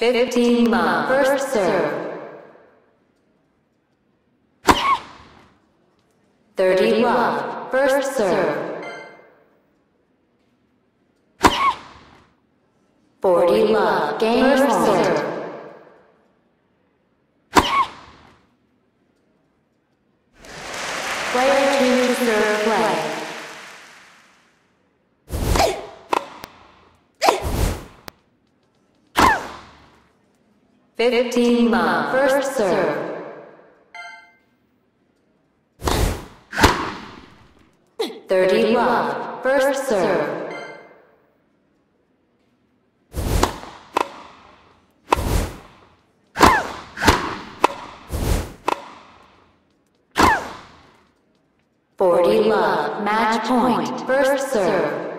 15 love, first serve. 30 love, first serve. 40 love, game first serve. Player chooses serve play. Fifteen love, first serve. Thirty love, first serve. Forty love, match point, first serve.